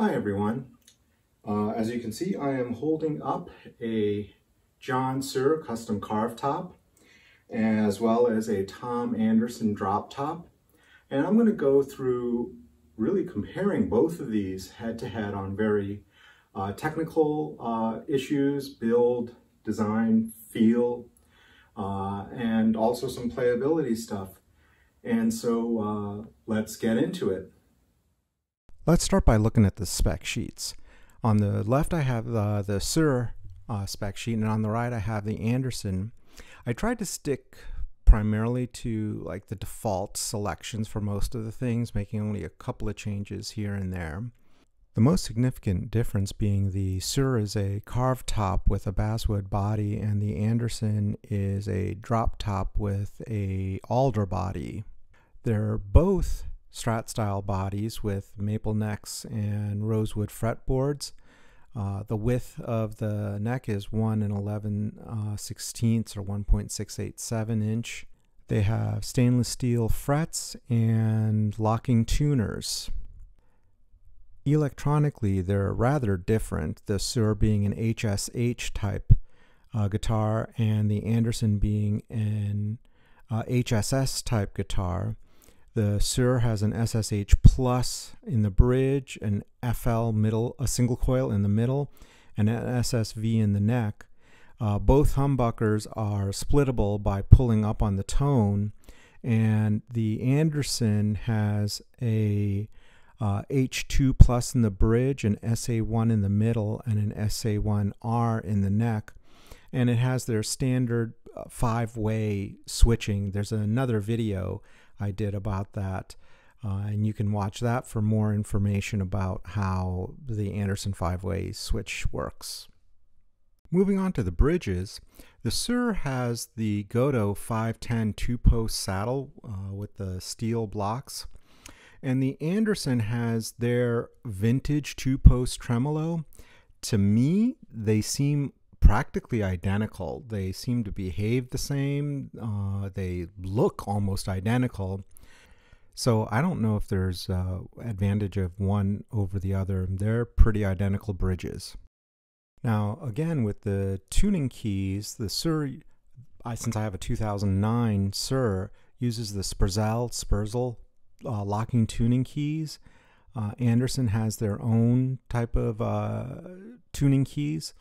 Hi everyone. Uh, as you can see, I am holding up a John Suhr custom carve top as well as a Tom Anderson drop top. And I'm going to go through really comparing both of these head to head on very uh, technical uh, issues, build, design, feel, uh, and also some playability stuff. And so uh, let's get into it. Let's start by looking at the spec sheets. On the left, I have the, the Suhr uh, spec sheet, and on the right, I have the Anderson. I tried to stick primarily to like the default selections for most of the things, making only a couple of changes here and there. The most significant difference being the Suhr is a carved top with a basswood body and the Anderson is a drop top with a alder body. They're both Strat style bodies with maple necks and rosewood fretboards. Uh, the width of the neck is 1 and 11 uh, sixteenths or 1.687 inch. They have stainless steel frets and locking tuners. Electronically, they're rather different, the Suhr being an HSH type uh, guitar and the Anderson being an HSS uh, type guitar. The Suhr has an SSH plus in the bridge, an FL middle, a single coil in the middle, and an SSV in the neck. Uh, both humbuckers are splittable by pulling up on the tone, and the Anderson has a uh, H2 plus in the bridge, an SA1 in the middle, and an SA1R in the neck. And it has their standard uh, five way switching. There's another video I did about that. Uh, and you can watch that for more information about how the Anderson five-way switch works. Moving on to the bridges, the Suhr has the Gotoh 510 two-post saddle uh, with the steel blocks, and the Anderson has their vintage two-post tremolo. To me, they seem practically identical. They seem to behave the same. Uh, they look almost identical. So I don't know if there's uh, advantage of one over the other. They're pretty identical bridges. Now, again, with the tuning keys, the Suhr, I, since I have a 2009 Suhr, uses the Sperzel, Sperzel uh, locking tuning keys. Uh, Anderson has their own type of uh, tuning keys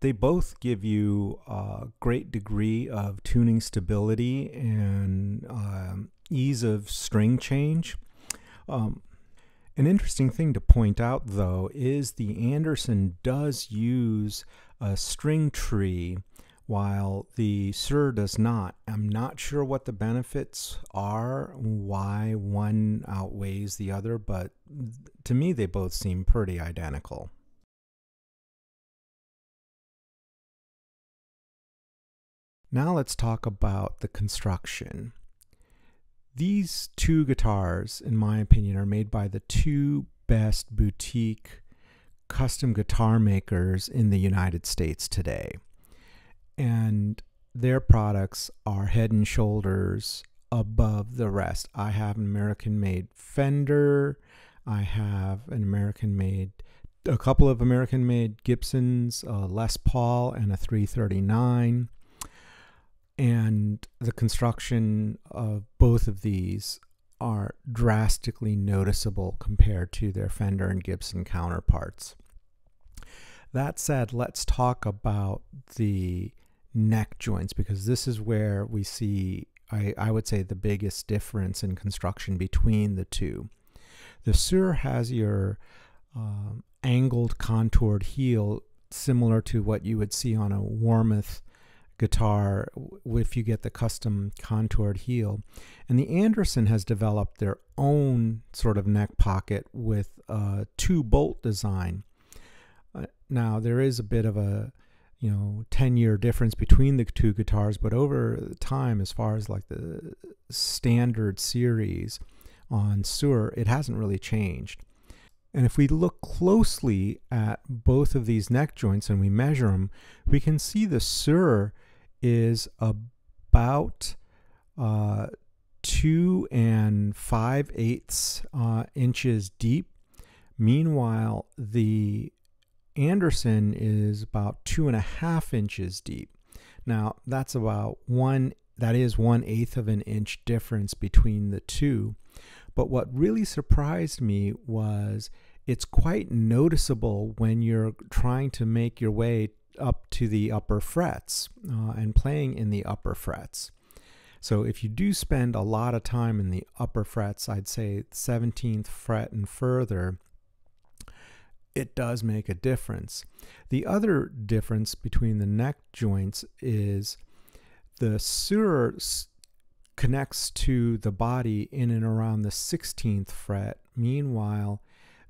they both give you a great degree of tuning stability and um, ease of string change. Um, an interesting thing to point out, though, is the Anderson does use a string tree while the Suhr does not. I'm not sure what the benefits are, why one outweighs the other, but to me they both seem pretty identical. Now let's talk about the construction. These two guitars, in my opinion, are made by the two best boutique custom guitar makers in the United States today. And their products are head and shoulders above the rest. I have an American made Fender, I have an American made, a couple of American made Gibsons, a Les Paul, and a 339 and the construction of both of these are drastically noticeable compared to their Fender and Gibson counterparts. That said, let's talk about the neck joints because this is where we see, I, I would say, the biggest difference in construction between the two. The Suhr has your um, angled contoured heel similar to what you would see on a Warmoth guitar if you get the custom contoured heel. And the Anderson has developed their own sort of neck pocket with a two bolt design. Uh, now there is a bit of a you know 10 year difference between the two guitars but over time as far as like the standard series on Suhr it hasn't really changed and if we look closely at both of these neck joints and we measure them, we can see the Suhr is about uh, two and five eighths uh, inches deep, Meanwhile, the Anderson is about two and a half inches deep. Now, that's about one, that is one eighth of an inch difference between the two. But what really surprised me was it's quite noticeable when you're trying to make your way up to the upper frets uh, and playing in the upper frets. So if you do spend a lot of time in the upper frets, I'd say 17th fret and further, it does make a difference. The other difference between the neck joints is the suhr connects to the body in and around the 16th fret. Meanwhile,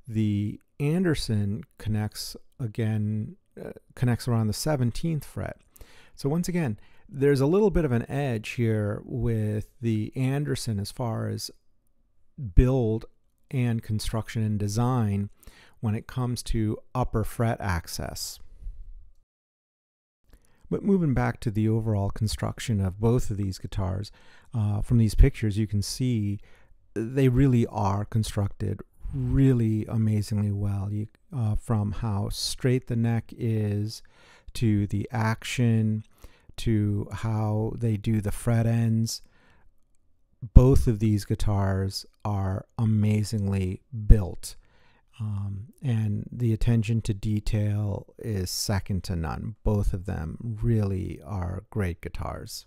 the Anderson connects again connects around the 17th fret. So once again, there's a little bit of an edge here with the Anderson as far as build and construction and design when it comes to upper fret access. But moving back to the overall construction of both of these guitars, uh, from these pictures you can see they really are constructed really amazingly well. You, uh, from how straight the neck is to the action to how they do the fret ends. Both of these guitars are amazingly built. Um, and the attention to detail is second to none. Both of them really are great guitars.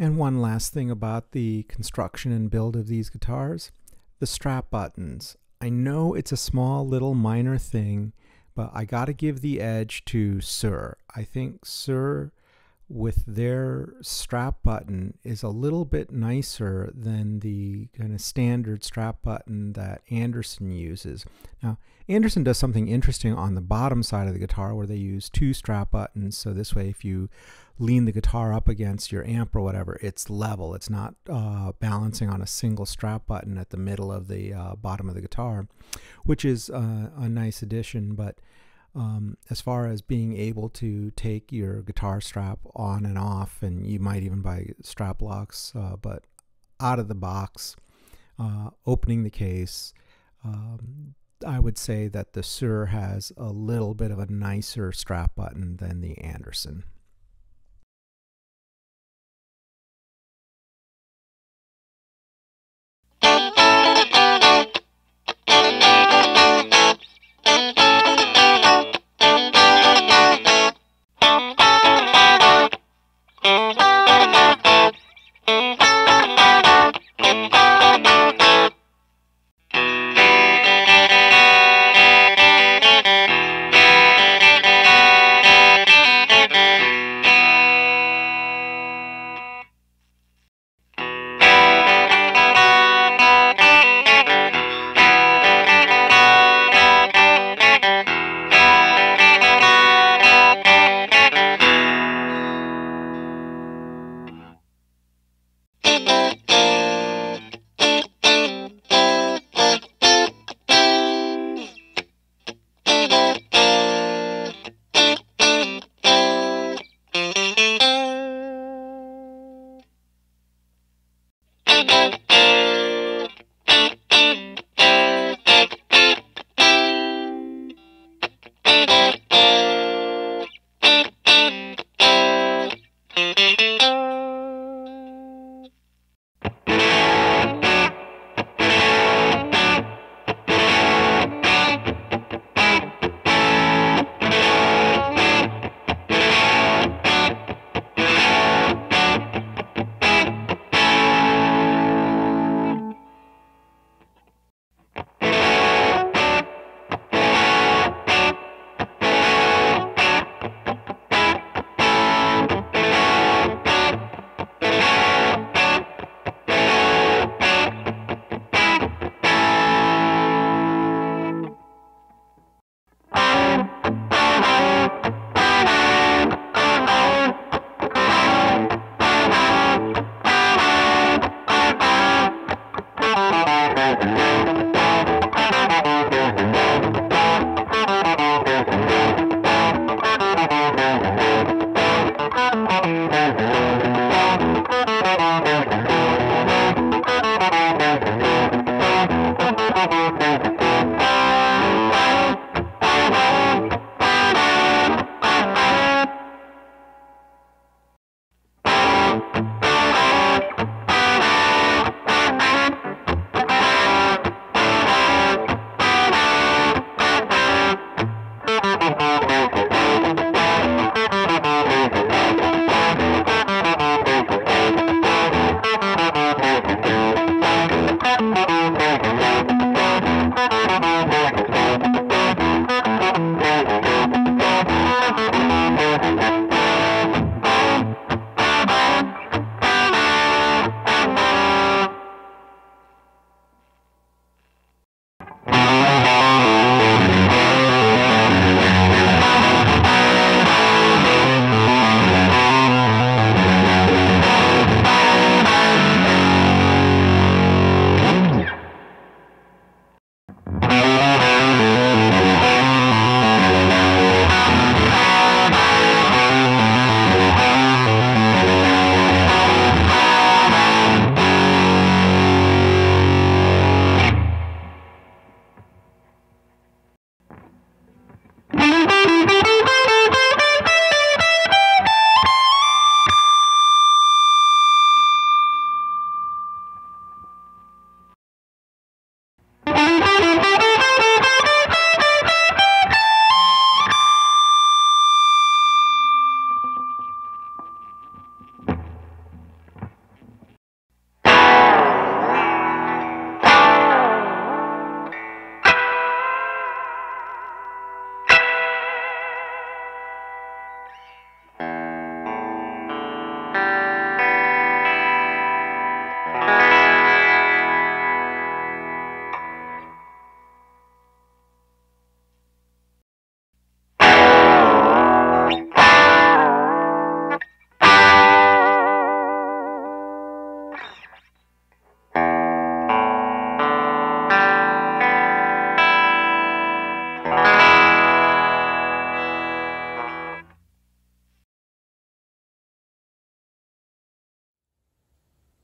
And one last thing about the construction and build of these guitars the strap buttons. I know it's a small little minor thing, but I got to give the edge to Suhr. I think Suhr with their strap button is a little bit nicer than the kind of standard strap button that Anderson uses. Now, Anderson does something interesting on the bottom side of the guitar where they use two strap buttons. So this way, if you lean the guitar up against your amp or whatever, it's level. It's not uh, balancing on a single strap button at the middle of the uh, bottom of the guitar, which is uh, a nice addition. But um, as far as being able to take your guitar strap on and off, and you might even buy strap locks, uh, but out of the box, uh, opening the case, um, I would say that the Suhr has a little bit of a nicer strap button than the Anderson.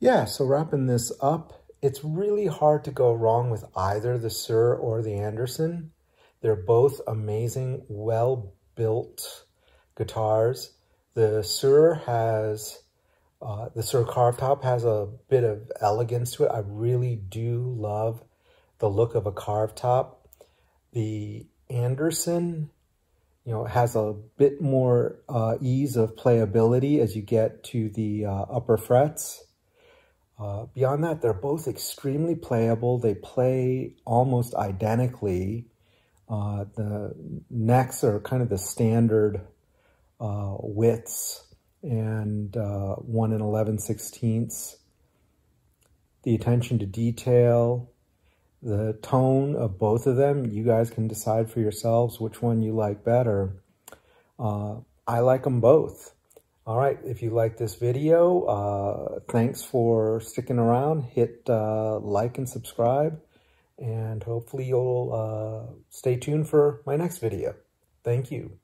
Yeah, so wrapping this up, it's really hard to go wrong with either the Suhr or the Anderson. They're both amazing, well-built guitars. The Suhr has, uh, the Suhr carved top has a bit of elegance to it. I really do love the look of a carved top. The Anderson, you know, has a bit more uh, ease of playability as you get to the uh, upper frets. Uh, beyond that, they're both extremely playable. They play almost identically. Uh, the necks are kind of the standard uh, widths and uh, 1 and 11 sixteenths. The attention to detail, the tone of both of them, you guys can decide for yourselves which one you like better. Uh, I like them both. All right, if you like this video, uh, thanks for sticking around. Hit uh, like and subscribe, and hopefully you'll uh, stay tuned for my next video. Thank you.